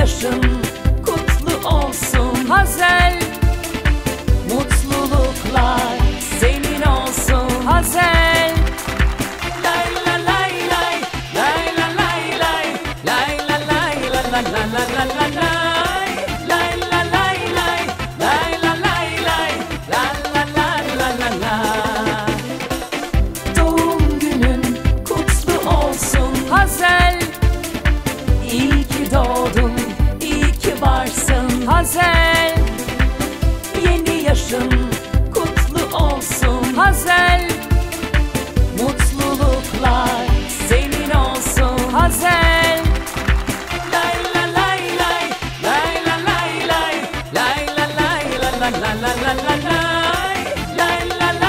yaşın kutlu olsun. Hazel Mutluluklar senin olsun. Hazel. Lay la lay lay. Lay la lay lay. Lay la lay la la la la la la Yeni yaşın kutlu olsun. Hazel. Mutluluklar senin olsun. Hazel. Lay la lay lay. Lay la lay lay. Lay la lay la la la la la la lay Lay